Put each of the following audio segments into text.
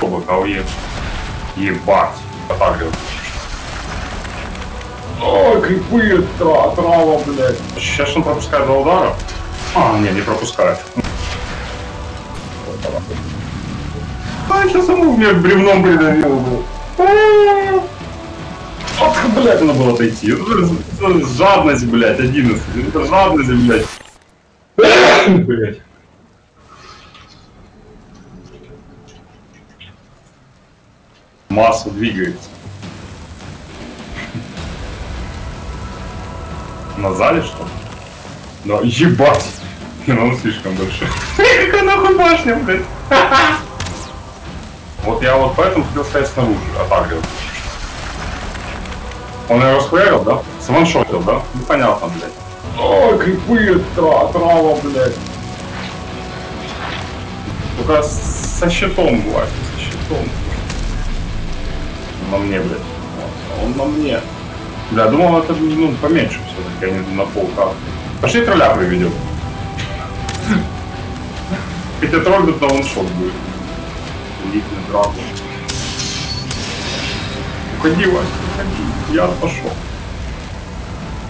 Боковые. Ебать. Атакивал. Ой, крипы, тра, трава, блядь. Сейчас он пропускает два удара. А, не, не пропускает. А, сейчас ему мне бревном придавил был. Ох, блядь, надо было отойти. Жадность, блядь, 11. Это жадность, блядь. Блядь. Масса двигается. На зале что ли? Да, ебать! Ну, он слишком большой. Какая нахуй башня, блядь? Вот я вот поэтому хотел стоять снаружи, атакивать. Он ее расхуярил, да? Сваншотил, да? Ну понятно, блядь. Ой, крипы, тра, трава, блядь. Только с- со щитом, Влад, со щитом. На мне, блядь. Вот, Он на мне. Бля, думал, это ну, поменьше все-таки, а не на пол карты. Пошли тролля приведем. Хотя тролль тут на ваншот будет. Элитный дракон. Уходи, Вася, уходи. Я пошел.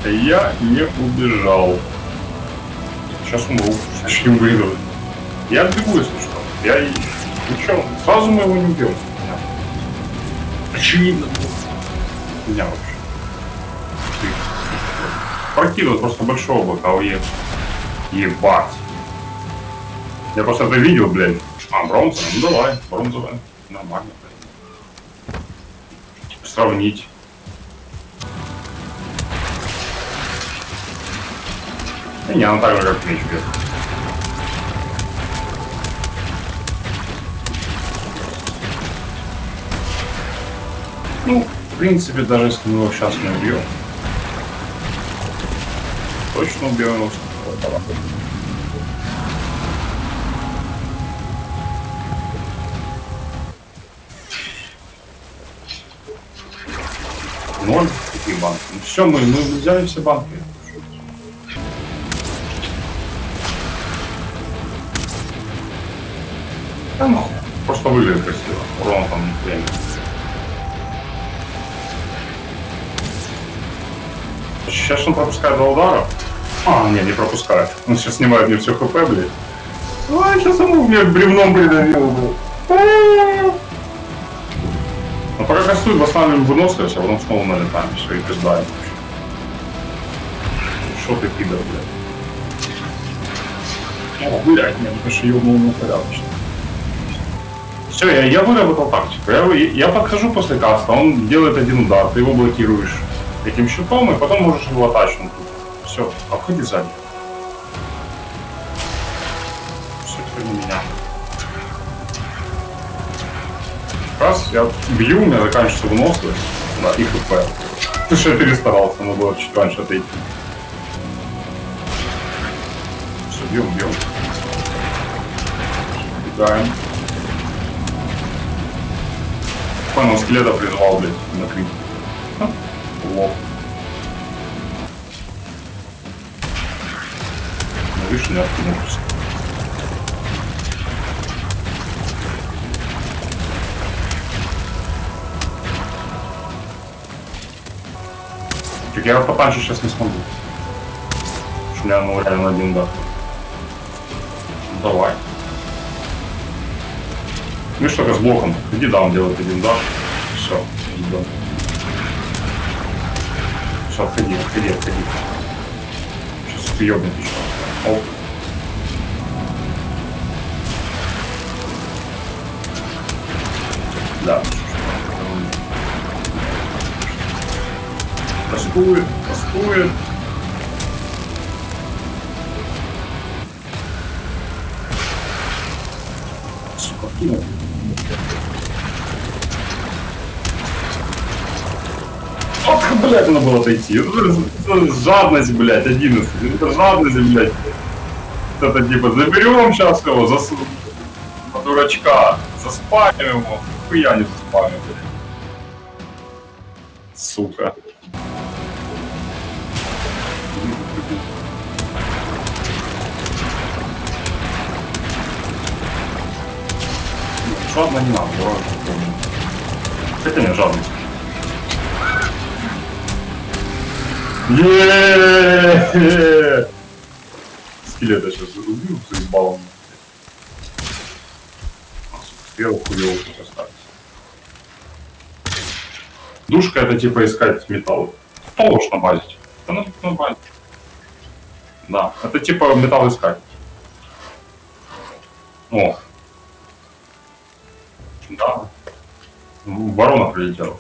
Я не убежал. Сейчас умру. Зачем выигрывать? Я бегу, если что. Я. Ну чё, сразу мы его не убьем. Очевидно. Меня вообще. Ты. Прокидывает просто большого боковые. Ебать. Я просто это видел, блядь. А, бронза? Ну давай, бронзовая. Нормально, блядь. Сравнить. Да не, она так же, как меч бьет. Ну, в принципе, даже если мы его сейчас не убьем. Точно убьем его. Ноль, какие банки. Ну все, мы, мы взяли все банки. Да ну, просто выглядит красиво. Урон там время. Сейчас он пропускает два удара. А, не, не пропускает. Он сейчас снимает мне все хп, блядь. Ой, сейчас ему мне бревном придавил был. Ну пока кастует, восстанавливаем выносливость, а потом снова налетаем. Все, и пиздаем. Что ты, пидор, блядь? О, блядь, мне потому что ёбнул на порядочно. Все, я, я выработал тактику. Я, я подхожу после каста, он делает один удар, ты его блокируешь этим щитом, и потом можешь его атачнуть. Все, обходи сзади. Все, теперь на меня. Раз, я бью, у меня заканчивается выносливость. Да, и хп. Потому что перестарался, надо было чуть раньше отойти. Все, бьем, бьем. Убегаем. Понял, скелета призвал, блядь, на крик. Лох. Ну, видишь, не откинулся. Так я потанчу сейчас не смогу. Что меня ну, реально один. Ну, давай. Видишь, только с блоком. Иди даун делает один удар. Все, идем. Все, отходи, отходи, отходи. Сейчас съебнет еще. Оп. Да. Тоскует, тоскует. Сука, кинул. Блядь, надо было отойти. Это, это жадность, блядь, 11. Это жадность, блядь. Это типа заберем сейчас его, зас... по дурачка, заспамим его. Хуя не заспамим, блядь. Сука. Жадно не надо, давай. Хотя не жадность. Еее! Скелета сейчас убью с баллом. Сверху его тут оставить. Душка это типа искать металл. Кто ложь на базе? Да ну на базе. Да, это типа металл искать. О. Да. Ворона прилетела.